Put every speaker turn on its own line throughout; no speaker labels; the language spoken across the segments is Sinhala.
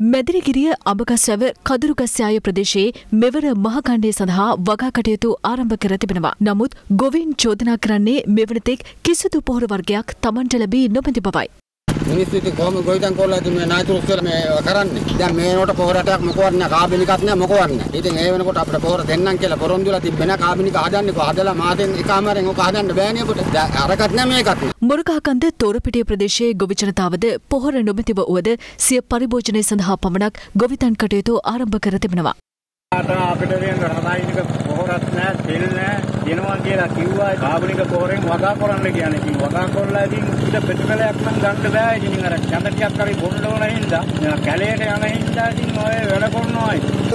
මැදිරිගිරිය අඹගස්වැව කදුරුගස්යාය ප්‍රදේශයේ මෙවර මහකණ්ඩය සඳහා වගා කටයුතු ආරම්භ කර තිබෙනවා. නමුත් ගොවින් චෝදනා කරන්නේ මෙවනතෙක් කිසිදු පොහොර වර්ගයක් තමන්ට ලැබී නොමැති බවයි.
මිනිස්සු ඉතින් කොහොම ගොවිතැන් කරලා ඉතින් මේ නායතුරු කියලා මේ කරන්නේ. දැන් මේනොට පොහොරටයක් මොකවත් නැහැ කාබනිකත් නැහැ මොකවත් නැහැ. ඉතින් ඒ වෙනකොට අපිට පොහොර දෙන්නම් කියලා පොරොන්දුලා තිබෙන කාබනික හදන්නේ කො හදලා මාතෙන් එකමාරෙන් ඔක හදන්න බෑනේ අපිට. දැන් අරකට නැහැ මේකත් නැහැ.
මොරගහකන්ද තෝරපිටිය ප්‍රදේශයේ ගොවි ජනතාවද පොහොර නොමැතිව වුවද සිය පරිභෝජනය සඳහා පමණක් ගොවිතැන් කටයුතු ආරම්භ කර තිබෙනවා.
අපිට තියෙන රසායනික පොහොරත් නෑ තෙල් නෑ දෙනවා කියලා කිව්වා කාබනික පොහොරෙන් වගා කරන්න කියන්නේ. ඉතින් වගා කරලා ඉතින් ඊට ප්‍රතිඵලයක් නම් ගන්න බෑ. ඉතින් අර කැඳ ටිකක් හරි බොන්න ඕන හින්දා කැලේට යන හින්දා ඉතින් ඔය වැඩ කරනවා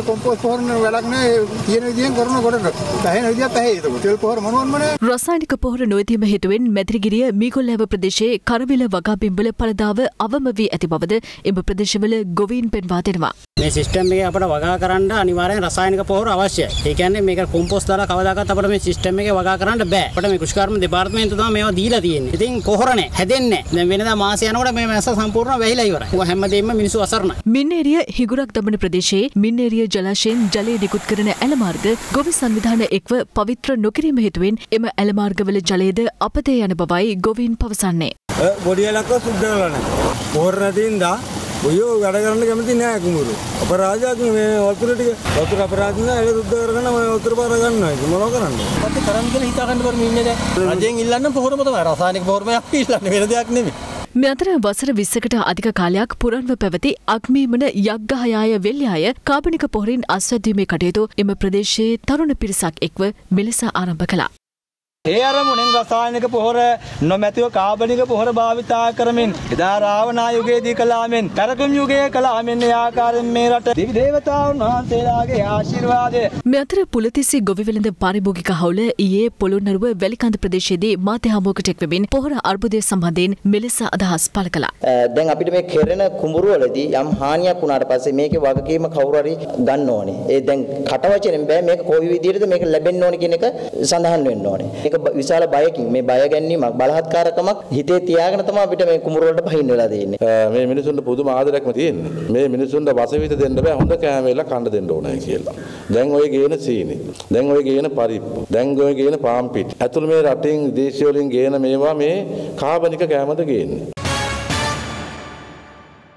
කොම්පෝස් පොහොර වැඩක් නෑ. තියෙන විදිහෙන් කරන කොට පැහැෙන විදිහත් ඇහි ඒක තෙල් පොහොර මොනවන්ම නෑ.
රසායනික පොහොර නොයදීම හේතුවෙන් මැදිරිගිරිය මීගොල්ලෑව ප්‍රදේශයේ කරවිල වගා බිම්බල පළදාව අවම වී ඇති බවද එම ප්‍රදේශවල ගොවීන් පෙන්වා දෙනවා.
මේ සිස්ටම් එකේ අපිට වගා කරන්න අනිවාර්යෙන් රසායනික පොහොර අවශ්‍යයි. ඒ කියන්නේ මේක කොම්පෝස්ට් දාලා කවදාකවත් අපිට මේ සිස්ටම් එකේ වගා කරන්න බෑ. අපිට මේ කෘෂිකර්ම දෙපාර්තමේන්තුව තමයි මේවා දීලා තියෙන්නේ. ඉතින් පොහොර නැහැ, හැදෙන්නේ නැහැ. දැන් වෙනදා මාසෙ යනකොට මේ මැස්ස සම්පූර්ණ වැහිලා ඉවරයි. මොකද හැමදේම මිනිස්සු අසරණයි.
මින්නේරිය හිගුරක් දමන ප්‍රදේශයේ මින්නේරිය ජලාශයෙන් ජලය නිකුත් කරන ඇලමාර්ග ගොවි සංවිධාන එක්ව පවිත්‍ර නොකිරීම හේතුවෙන් එම ඇලමාර්ගවල ජලයද අපතේ යන බවයි ගොවීන් පවසන්නේ.
බොඩියලක්ව සුද්ධ කරලා නැහැ. පොහොර නැති හින්දා ඔයෝ වැඩ කරන්න කැමති නෑ කුඹුරු. අපරාධයක් මේ වතුර ටික වතුර අපරාධ නෑ ඒක සුද්ධ කරගෙන මම වතුර පාර ගන්නවා. ඒක මොනව කරන්නේ?
මට කරන් කියලා හිතා ගන්න බර ඉන්නේ දැන්. රජෙන් ඉල්ලන්න පොහොරම තමයි. රසායනික පොහොරම අපි ඉල්ලන්නේ වෙන දෙයක් නෙමෙයි.
මේ අතර වසර විස්සකට අධික කාලයක් පුරන්ව පැවති අග්මීමන යක්ගහයාය වෙල්යාය කාබනික පොහොරින් අස්වැදීමේ කටයුතු එම ප්‍රදේශයේ තරුණ පිරිසක් එක්ව මෙලෙස ආරම්භ කළා.
ඒ අරමුණෙන් රසායනික පොහොර නොමැතිව කාබනික පොහොර භාවිතා කරමින් එදා රාවණා යුගයේදී කළාමෙන් පැරකුම් යුගයේ කළාමෙන් ආකාරයෙන් මේ රට දිවි දේවතාවුන් වහන්සේලාගේ ආශිර්වාදය
මේ අතර පුලතිසි ගොවිවෙළඳ පාරිභෝගික හවුල ඊයේ පොළොන්නරුව වැලිකන්ද ප්‍රදේශයේදී මාධ්‍ය හමුවකට එක්වෙමින් පොහොර අර්බුදය සම්බන්ධයෙන් මෙලෙස අදහස් පළ කළා.
දැන් අපිට මේ කෙරෙන කුඹුරු වලදී යම් හානියක් වුණාට පස්සේ මේකේ වගකීම කවුරු හරි ගන්න ඕනේ. ඒ දැන් කටවචනෙන් බෑ මේක කොයි විදිහටද මේක ලැබෙන්න ඕනේ කියන එක සඳහන් වෙන්න ඕනේ. මේක විශාල බයකින් මේ බය ගැනීමක් බලහත්කාරකමක් හිතේ තියාගෙන තමයි අපිට මේ කුඹුර වලට බහින්න වෙලා තියෙන්නේ.
මේ මිනිසුන්ට පුදුම ආදරයක්ම තියෙන්නේ. මේ මිනිසුන්ට වසවිත දෙන්න බෑ හොඳ කෑම වේලා කන්න දෙන්න ඕනයි කියලා. දැන් ඔය ගේන සීනි, දැන් ඔය ගේන පරිප්පු, දැන් ඔය ගේන පාම් පිටි. ඇතුළ මේ රටින් විදේශ වලින් ගේන මේවා මේ කාබනික කෑමද ගේන්නේ.